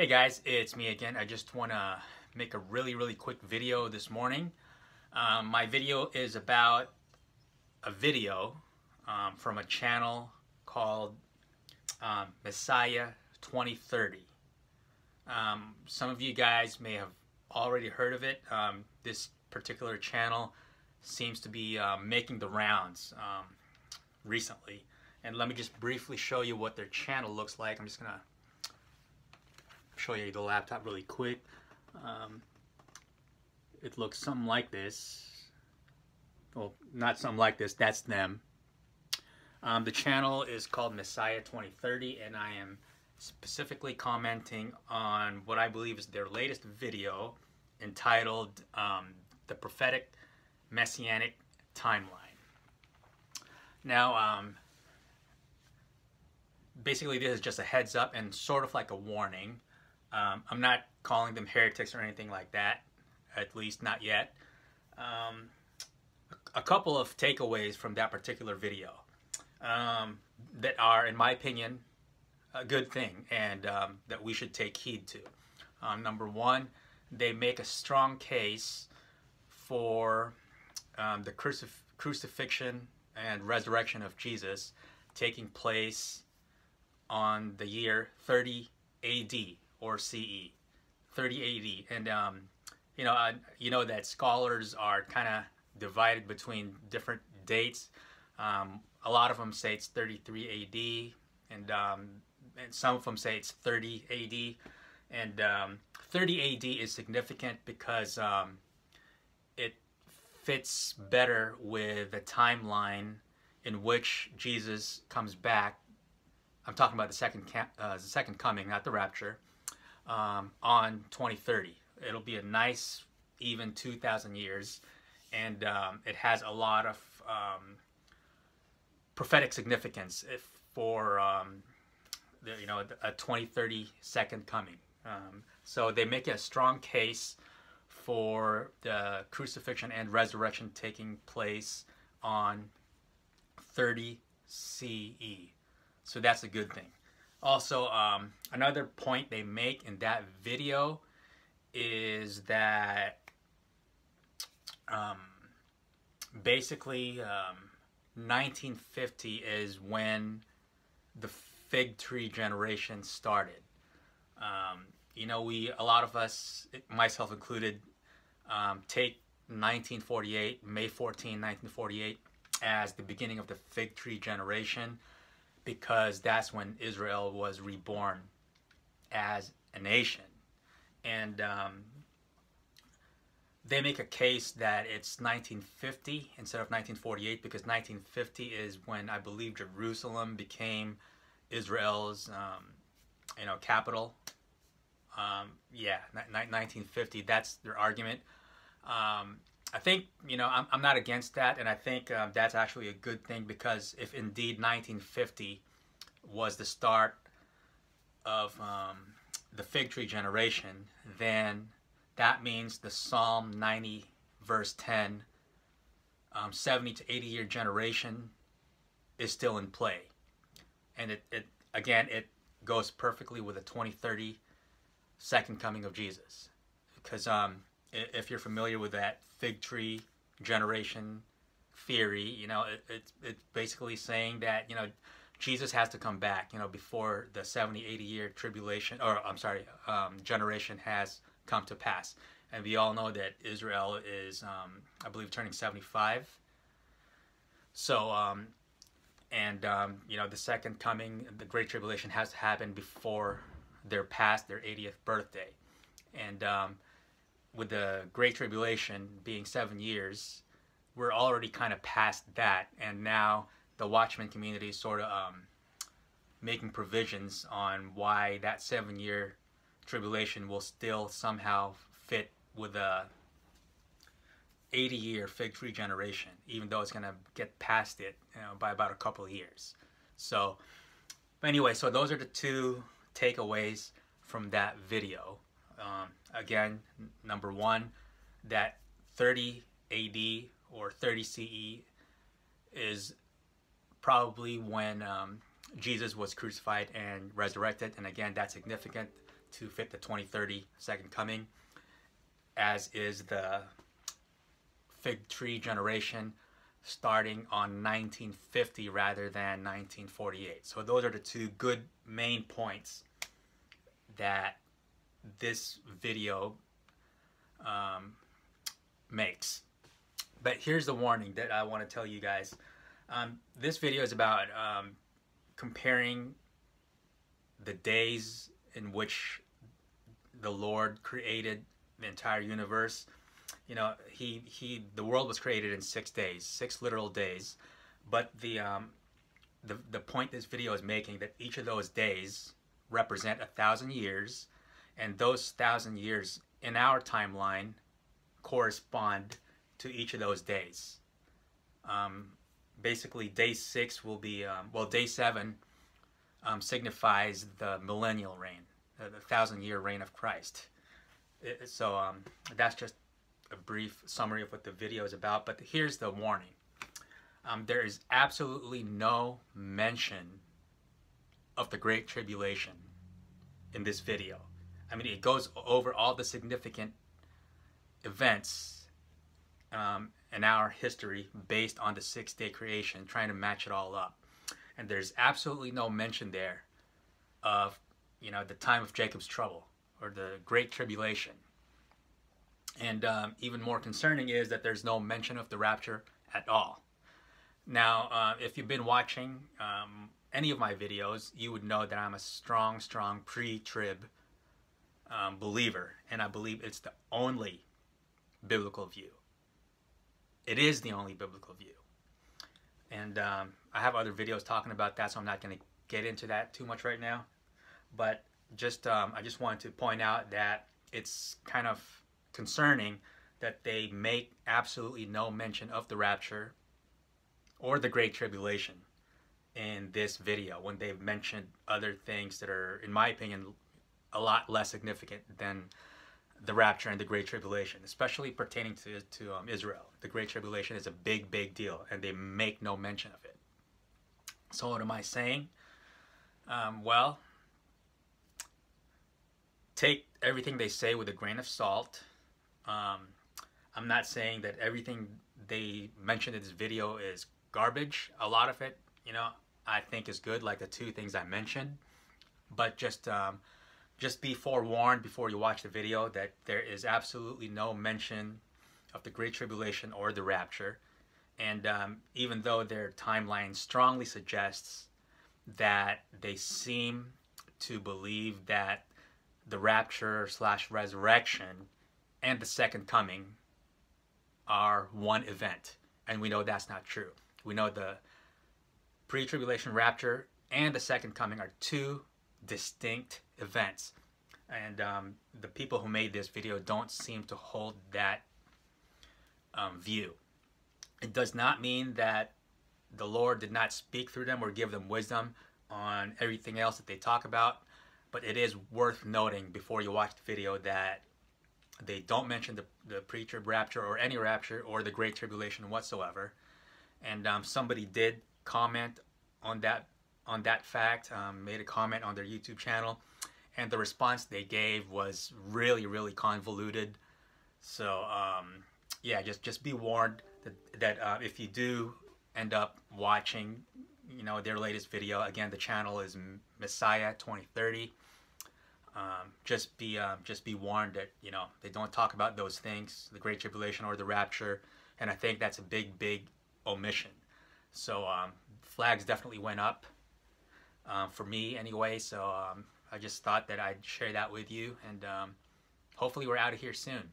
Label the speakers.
Speaker 1: Hey guys, it's me again. I just want to make a really, really quick video this morning. Um, my video is about a video um, from a channel called um, Messiah 2030. Um, some of you guys may have already heard of it. Um, this particular channel seems to be uh, making the rounds um, recently. And let me just briefly show you what their channel looks like. I'm just going to show you the laptop really quick. Um, it looks something like this. Well, not something like this, that's them. Um, the channel is called Messiah 2030 and I am specifically commenting on what I believe is their latest video entitled um, The Prophetic Messianic Timeline. Now, um, basically this is just a heads up and sort of like a warning. Um, I'm not calling them heretics or anything like that, at least not yet. Um, a couple of takeaways from that particular video um, that are, in my opinion, a good thing and um, that we should take heed to. Um, number one, they make a strong case for um, the crucif crucifixion and resurrection of Jesus taking place on the year 30 AD or CE, 30 AD. And, um, you know, uh, you know that scholars are kind of divided between different dates. Um, a lot of them say it's 33 AD, and, um, and some of them say it's 30 AD. And um, 30 AD is significant because um, it fits better with the timeline in which Jesus comes back. I'm talking about the second, uh, the second coming, not the rapture um, on 2030. It'll be a nice, even 2,000 years, and um, it has a lot of um, prophetic significance for um, the, you know a 2030 second coming. Um, so they make a strong case for the crucifixion and resurrection taking place on 30 CE. So that's a good thing. Also, um, another point they make in that video is that um, basically um, 1950 is when the fig tree generation started. Um, you know, we a lot of us, myself included, um, take 1948, May 14, 1948, as the beginning of the fig tree generation because that's when Israel was reborn as a nation. And um, they make a case that it's 1950 instead of 1948 because 1950 is when I believe Jerusalem became Israel's, um, you know, capital. Um, yeah, 1950. That's their argument. Um, I think, you know, I'm, I'm not against that, and I think um, that's actually a good thing because if indeed 1950 was the start of um, the fig tree generation, then that means the Psalm 90 verse 10, um, 70 to 80 year generation is still in play. And it, it again, it goes perfectly with the 2030 second coming of Jesus. Because um, if you're familiar with that fig tree generation theory, you know, it, it's, it's basically saying that, you know, Jesus has to come back, you know, before the 70, 80 year tribulation, or I'm sorry, um, generation has come to pass. And we all know that Israel is, um, I believe, turning 75. So, um, and, um, you know, the second coming, the Great Tribulation has to happen before they're past their 80th birthday. And, um, with the Great Tribulation being seven years, we're already kind of past that, and now the Watchman community is sort of um, making provisions on why that seven-year tribulation will still somehow fit with a 80-year fig tree generation, even though it's going to get past it you know, by about a couple of years. So, anyway, so those are the two takeaways from that video. Um, again, number one, that 30 AD or 30 CE is probably when um, Jesus was crucified and resurrected. And again, that's significant to fit the 2030 second coming, as is the fig tree generation starting on 1950 rather than 1948. So those are the two good main points that this video um, makes. But here's the warning that I want to tell you guys. Um, this video is about um, comparing the days in which the Lord created the entire universe. You know, he he the world was created in six days, six literal days. But the um, the the point this video is making that each of those days represent a thousand years, and those thousand years in our timeline correspond to each of those days. Um, basically, day six will be um, well, day seven um, signifies the millennial reign, the, thousand year reign of Christ. It, so um, that's just a brief summary of what the video is about. But here's the warning um, there is absolutely no mention of the Great Tribulation in this video. I mean, it goes over all the significant events um, in our history based on the six day creation, trying to match it all up. And there's absolutely no mention there of, you know, the time of Jacob's trouble or the Great Tribulation. And um, even more concerning is that there's no mention of the rapture at all. Now, uh, if you've been watching um, any of my videos, you would know that I'm a strong, strong pre-trib um, believer, and I believe it's the only biblical view. It is the only biblical view. And um, I have other videos talking about that, so I'm not going to get into that too much right now. But just um, I just wanted to point out that it's kind of concerning that they make absolutely no mention of the rapture or the Great Tribulation in this video when they've mentioned other things that are, in my opinion, a lot less significant than the rapture and the Great Tribulation, especially pertaining to, to um, Israel. The Great Tribulation is a big, big deal, and they make no mention of it. So, what am I saying? Um, well, take everything they say with a grain of salt. Um, I'm not saying that everything they mentioned in this video is garbage. A lot of it, you know, I think is good, like the two things I mentioned. But just um, just be forewarned before you watch the video that there is absolutely no mention of the Great Tribulation or the Rapture. And um, even though their timeline strongly suggests that they seem to believe that the rapture slash resurrection and the second coming are one event. And we know that's not true. We know the pre tribulation rapture and the second coming are two distinct events. And um, the people who made this video don't seem to hold that um, view. It does not mean that the Lord did not speak through them or give them wisdom on everything else that they talk about. But it is worth noting before you watch the video that they don't mention the, the pre-trib rapture or any rapture or the great tribulation whatsoever. And um, somebody did comment on that on that fact, um, made a comment on their YouTube channel, and the response they gave was really, really convoluted. So um, yeah, just just be warned that that uh, if you do end up watching, you know, their latest video, again, the channel is Messiah 2030. Um, just be uh, just be warned that you know they don't talk about those things, the Great Tribulation or the Rapture, and I think that's a big, big omission. So um, flags definitely went up um, for me anyway. So um, I just thought that I'd share that with you, and um, hopefully we're out of here soon.